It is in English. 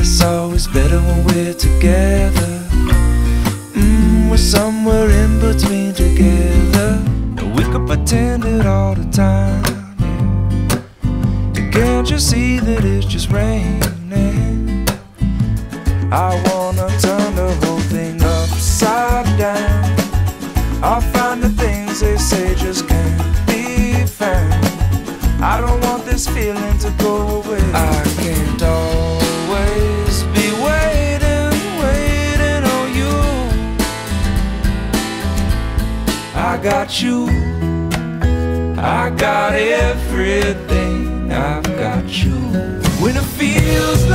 it's always better when we're together. Mm, we're somewhere in between together. And we could pretend it all the time. Can't you see that it's just raining? I wanna turn the whole thing upside down. I'll find the things they say just can't be found. I don't want this feeling to go away. I I got you. I got everything. I've got you. When it feels